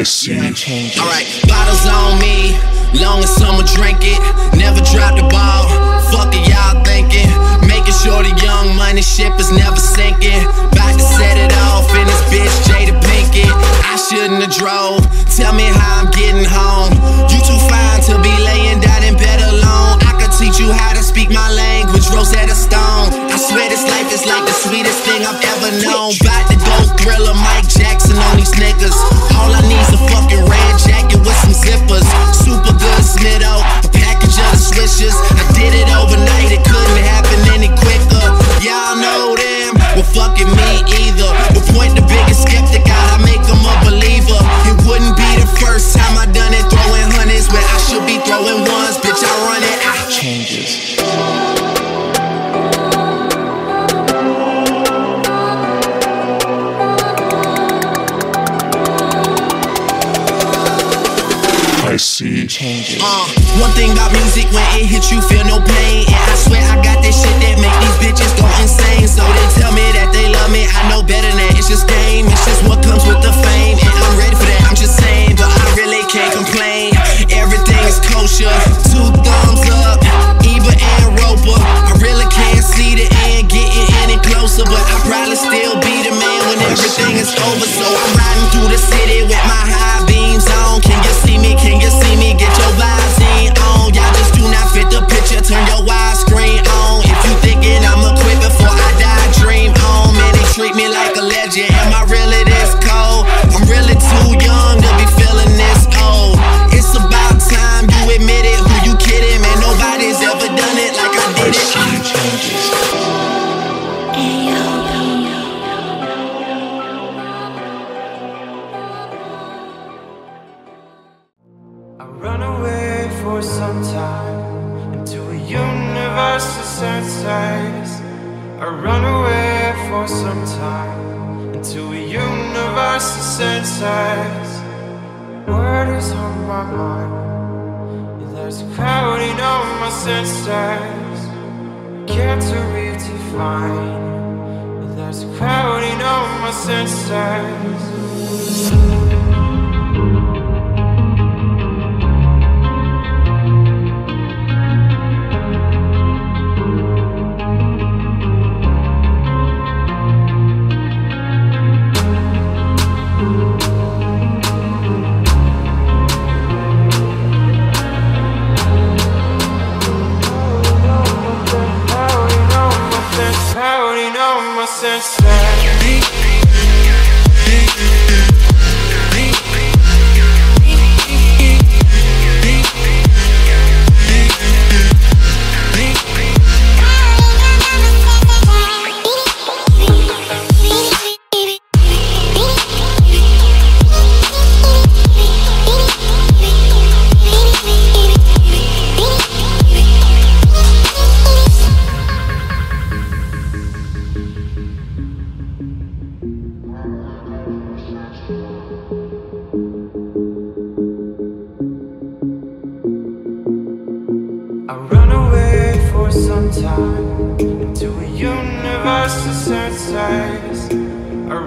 I see. Alright, bottles on me, long as someone drink it. Never drop the ball, fuck it, y'all thinking. Making sure the young money ship is never sinking. About to set it off in this bitch, Jada Pinkett. I shouldn't have drove, tell me how I'm getting home. You too fine to be laying down in bed alone. I could teach you how to speak my language, Rosetta Stone. I swear this life is like the sweetest thing I've ever known. Bout to go thriller when it hit you, feel my there's a clouding all my senses, can't seem to there's a clouding all my senses.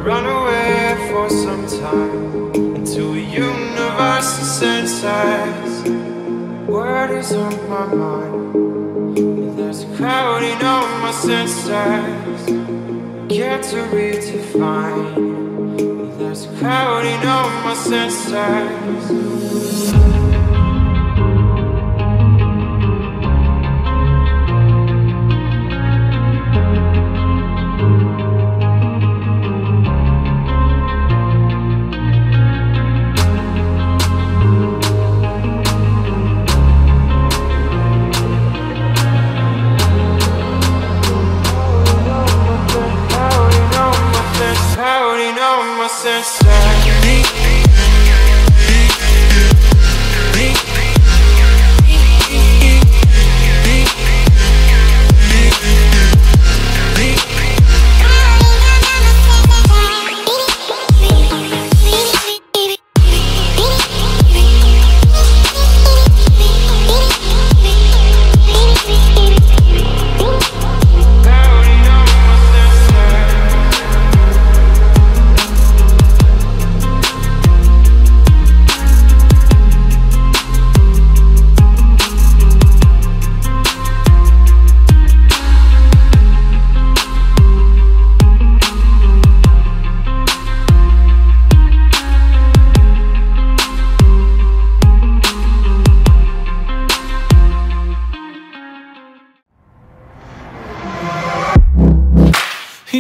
run away for some time Into a universe of senses. Word is on my mind? There's a clouding on my senses Get to redefine. There's a clouding on my senses.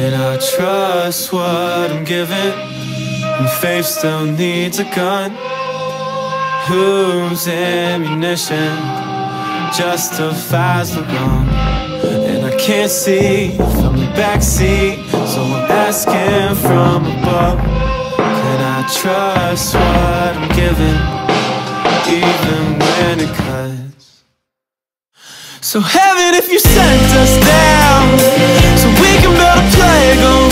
Can I trust what I'm given? When faith still needs a gun? Whose ammunition justifies the wrong? And I can't see from the backseat, so I'm asking from above. Can I trust what I'm given, even when it cuts? So heaven, if you sent us down traigo un